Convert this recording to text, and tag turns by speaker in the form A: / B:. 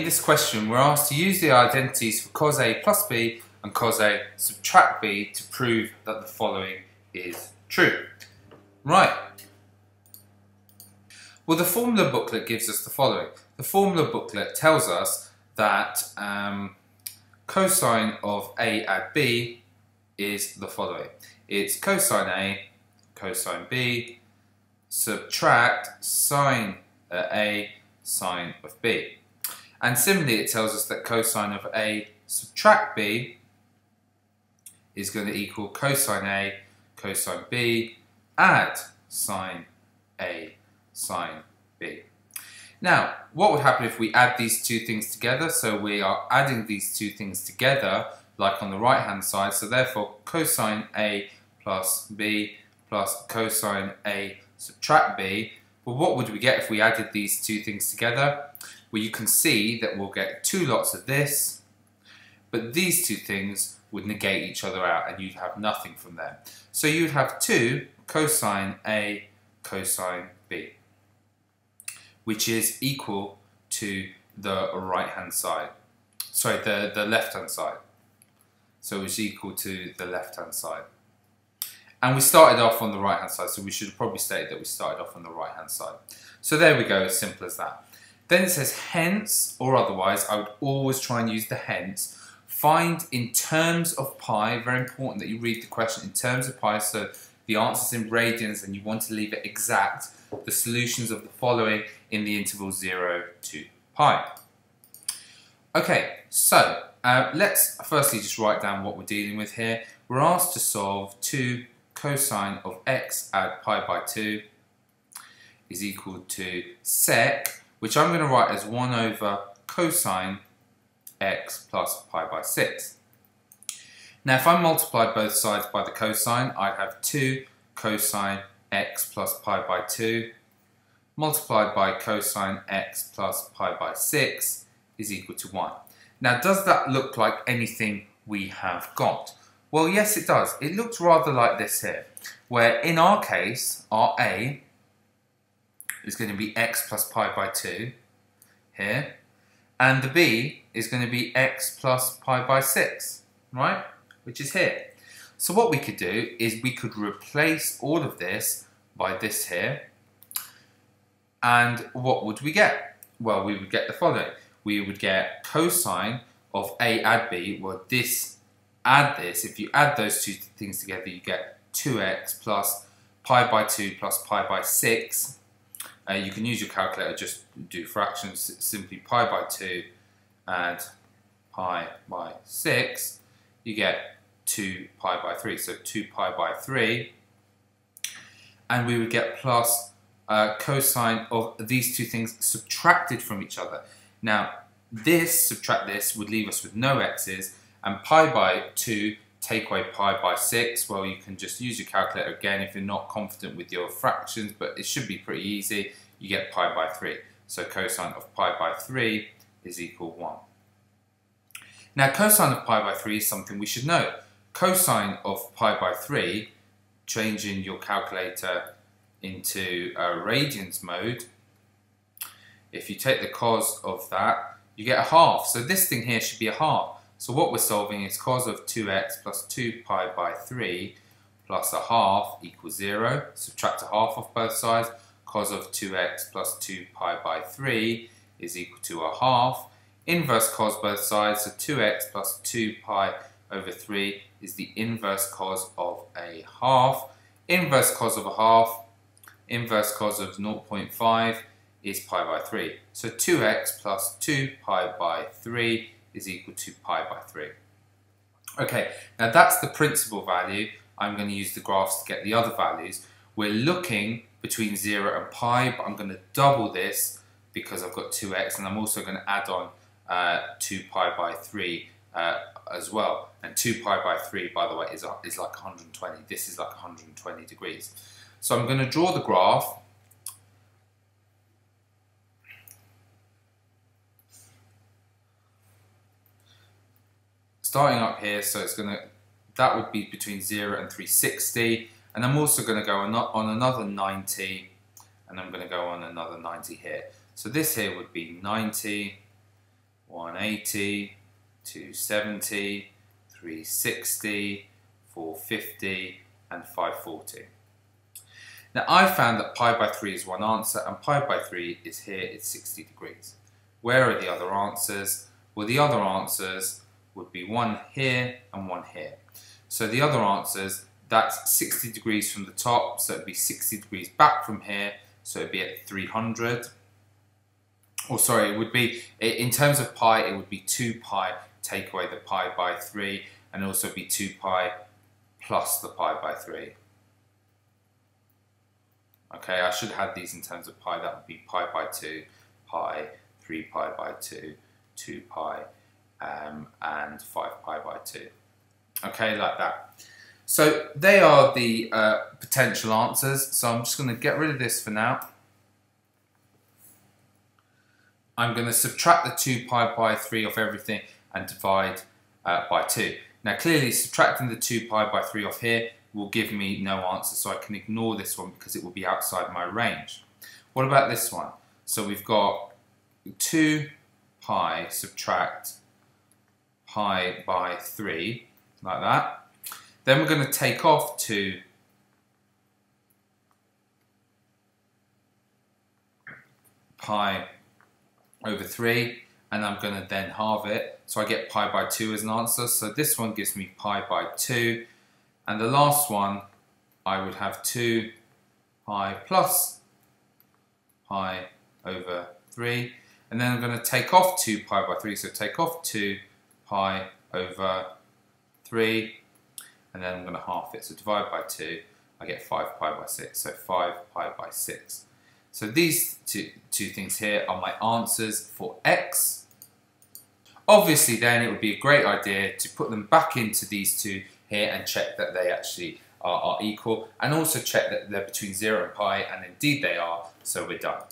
A: In this question, we're asked to use the identities for cos A plus B and cos A subtract B to prove that the following is true. Right. Well, the formula booklet gives us the following. The formula booklet tells us that um, cosine of A add B is the following. It's cosine A, cosine B, subtract sine A, sine of B. And similarly, it tells us that cosine of A subtract B is going to equal cosine A, cosine B, add sine A, sine B. Now, what would happen if we add these two things together? So we are adding these two things together, like on the right hand side, so therefore cosine A plus B plus cosine A subtract B. Well, what would we get if we added these two things together? Well, you can see that we'll get two lots of this, but these two things would negate each other out and you'd have nothing from them. So you'd have 2 cosine A cosine B, which is equal to the right hand side. Sorry, the, the left hand side. So it's equal to the left hand side. And we started off on the right hand side, so we should have probably stated that we started off on the right hand side. So there we go, as simple as that. Then it says hence or otherwise, I would always try and use the hence Find in terms of pi, very important that you read the question in terms of pi, so the answer's in radians and you want to leave it exact, the solutions of the following in the interval 0 to pi. Okay, so uh, let's firstly just write down what we're dealing with here. We're asked to solve 2 cosine of x add pi by 2 is equal to sec, which I'm going to write as 1 over cosine x plus pi by 6. Now if I multiply both sides by the cosine, I'd have 2 cosine x plus pi by 2 multiplied by cosine x plus pi by 6 is equal to 1. Now does that look like anything we have got? Well yes it does. It looks rather like this here, where in our case, our a is going to be x plus pi by 2 here, and the b is going to be x plus pi by 6, right? Which is here. So what we could do is we could replace all of this by this here. And what would we get? Well, we would get the following. We would get cosine of a add b. Well, this add this. If you add those two things together, you get 2x plus pi by 2 plus pi by 6 uh, you can use your calculator, just do fractions, simply pi by 2 add pi by 6, you get 2 pi by 3. So 2 pi by 3, and we would get plus uh, cosine of these two things subtracted from each other. Now, this, subtract this, would leave us with no x's, and pi by 2 take away pi by 6, well you can just use your calculator again if you're not confident with your fractions, but it should be pretty easy. You get pi by 3. So cosine of pi by 3 is equal 1. Now cosine of pi by 3 is something we should know. Cosine of pi by 3, changing your calculator into a radians mode, if you take the cos of that, you get a half. So this thing here should be a half. So what we're solving is cos of 2x plus 2 pi by 3 plus a half equals 0. Subtract a half off both sides. Cos of 2x plus 2 pi by 3 is equal to a half. Inverse cos both sides, so 2x plus 2 pi over 3 is the inverse cos of a half. Inverse cos of a half, inverse cos of 0.5 is pi by 3. So 2x plus 2 pi by 3 is equal to pi by 3. Okay, now that's the principal value. I'm going to use the graphs to get the other values. We're looking between 0 and pi, but I'm going to double this because I've got 2x, and I'm also going to add on uh, 2 pi by 3 uh, as well. And 2 pi by 3, by the way, is, is like 120. This is like 120 degrees. So I'm going to draw the graph starting up here, so it's to, that would be between 0 and 360. And I'm also going to go on, on another 90, and I'm going to go on another 90 here. So this here would be 90, 180, 270, 360, 450, and 540. Now I found that pi by 3 is one answer and pi by 3 is here, it's 60 degrees. Where are the other answers? Well, the other answers would be one here and one here. So the other answers, that's 60 degrees from the top, so it'd be 60 degrees back from here, so it'd be at 300. Or sorry, it would be, in terms of pi, it would be 2 pi, take away the pi by 3, and also be 2 pi plus the pi by 3. Okay, I should have these in terms of pi. That would be pi by 2, pi, 3 pi by 2, 2 pi, um, and 5 pi by 2. Okay, like that. So they are the uh, potential answers. So I'm just going to get rid of this for now. I'm going to subtract the 2 pi by 3 off everything and divide uh, by 2. Now clearly subtracting the 2 pi by 3 off here will give me no answer, so I can ignore this one because it will be outside my range. What about this one? So we've got 2 pi subtract pi by 3, like that. Then we're going to take off 2 pi over 3 and I'm going to then halve it. So I get pi by 2 as an answer. So this one gives me pi by 2 and the last one, I would have 2 pi plus pi over 3. And then I'm going to take off 2 pi by 3. So take off 2 pi over 3. And then I'm going to half it. So divide by 2. I get 5 pi by 6. So 5 pi by 6. So these two, two things here are my answers for x. Obviously then it would be a great idea to put them back into these two here and check that they actually are, are equal and also check that they're between 0 and pi and indeed they are, so we're done.